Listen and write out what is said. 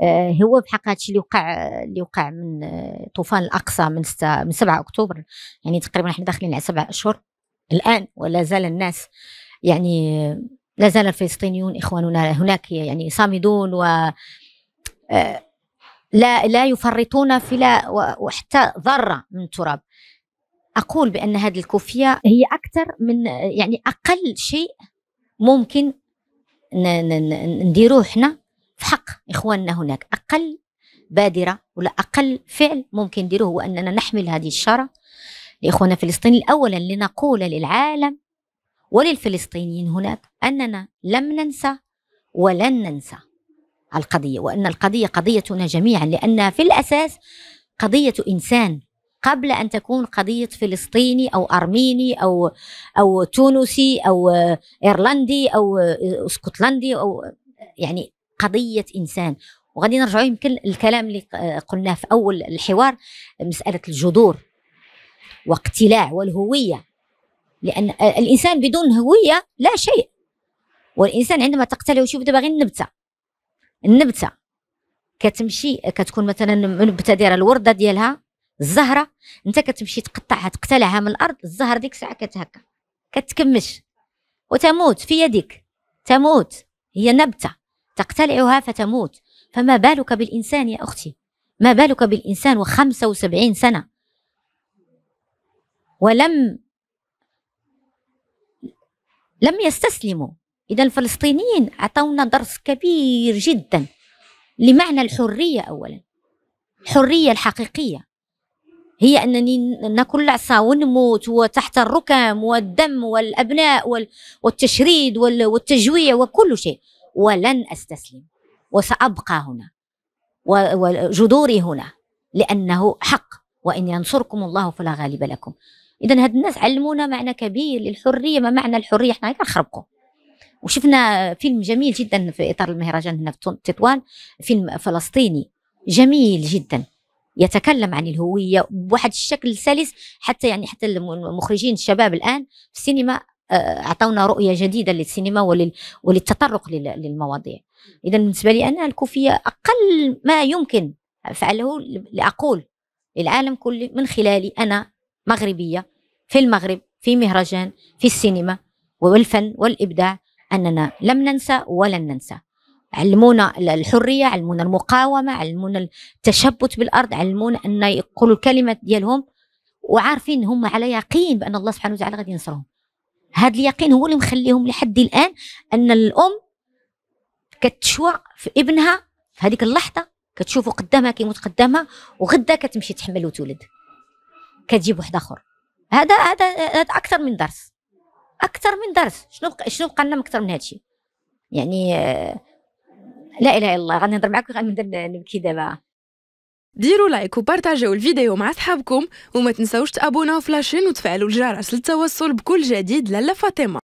آه، هو بحق هادشي اللي وقع اللي وقع من آه، طوفان الأقصى من ستة من 7 أكتوبر يعني تقريبا إحنا داخلين على سبع أشهر الآن ولا زال الناس يعني لا زال الفلسطينيون إخواننا هناك يعني صامدون و لا لا يفرطون في لا وحتى ذرة من التراب. أقول بأن هذه الكوفية هي أكثر من يعني أقل شيء ممكن نديروه إحنا إخواننا هناك. أقل بادرة ولا أقل فعل ممكن نديروه هو أننا نحمل هذه الشارة لإخواننا الفلسطينيين. اولا لنقول للعالم وللفلسطينيين هناك أننا لم ننسى ولن ننسى القضية وأن القضية قضيتنا جميعا لانها في الأساس قضية إنسان قبل أن تكون قضية فلسطيني أو أرميني أو أو تونسي أو إيرلندي أو إسكتلندي أو يعني قضية إنسان. وغادي نرجعوا يمكن الكلام اللي قلناه في أول الحوار مسألة الجذور واقتلاع والهوية. لأن الإنسان بدون هوية لا شيء. والإنسان عندما تقتله ويشوف دابا غير النبتة. النبتة كتمشي كتكون مثلا منبته دايره الوردة ديالها الزهرة أنت كتمشي تقطعها تقتلعها من الأرض الزهر ديك الساعة كتهكا كتكمش وتموت في يدك. تموت. هي نبتة. تقتلعها فتموت. فما بالك بالإنسان يا أختي؟ ما بالك بالإنسان وخمسة وسبعين سنة؟ ولم لم يستسلموا. إذا الفلسطينيين أعطونا درس كبير جدا لمعنى الحرية اولا. الحرية الحقيقية. هي أنني ناكل العصا ونموت وتحت الركام والدم والأبناء والتشريد والتجويع وكل شيء. ولن أستسلم. وسأبقى هنا. وجذوري هنا. لأنه حق. وإن ينصركم الله فلا غالب لكم. إذا هاد الناس علمونا معنى كبير للحرية. ما معنى الحرية؟ إحنا كنخربقوا وشفنا فيلم جميل جدا في إطار المهرجان هنا في تطوان. فيلم فلسطيني جميل جدا. يتكلم عن الهوية بواحد الشكل سلس. حتى يعني حتى المخرجين الشباب الآن في السينما أعطونا رؤية جديدة للسينما ولل... وللتطرق للمواضيع. اذا بالنسبة لي أنا الكوفية أقل ما يمكن فعله لأقول للعالم كله من خلالي أنا مغربية في المغرب في مهرجان في السينما والفن والإبداع أننا لم ننسى ولن ننسى. علمونا الحرية علمونا المقاومة علمونا التشبت بالأرض علمونا أن يقولوا الكلمة ديالهم وعارفين هم على يقين بأن الله سبحانه وتعالى غادي ينصرهم. هذا اليقين هو اللي مخليهم لحد الآن أن الأم كتشوى في ابنها في هذيك اللحظة كتشوفه قدامها كيموت قدامها وغدا كتمشي تحمل وتولد. كتجيب واحد آخر. هذا هذا هذا أكثر من درس. أكثر من درس. شنو شنو بقى لنا أكثر من هذا يعني آه لا إله إلا الله. غادي نهضر معاكم غادي نبكي دابا. ديروا like وبارطاجيو الفيديو مع صحابكم وما تنساوش تابوناو في la chaîne وتفعلوا الجرس للتوصل بكل جديد لاله فاطمة.